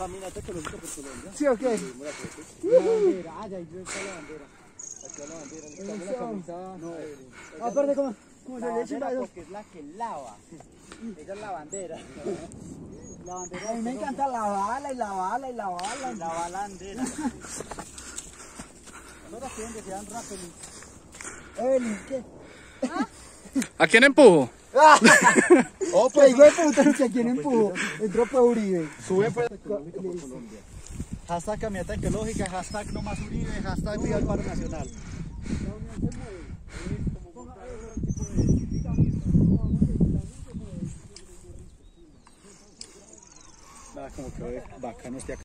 Caminata ecológica por Colombia. ¿Sí o qué? La bandera, ah, ya ahí está la bandera. Aquí está la bandera, le quitamos la Eso. camisa. No, Aparte, ¿cómo, cómo se le echa porque es la que lava. Esa es la bandera. La bandera A mí me encanta la bala y la bala y la bala. la balandera. Ahora quieren que sean rápidos. Evelyn, ¿qué? ¿A quién empujo? Oh, ¿Qué hijo de puta? ¿A quién empujó? Entró para Uribe. Sube pues. Por Colombia. Hashtag caminata ecológica, hashtag no más Uribe, hashtag viva el paro nacional. Ah, como que bacano este acá.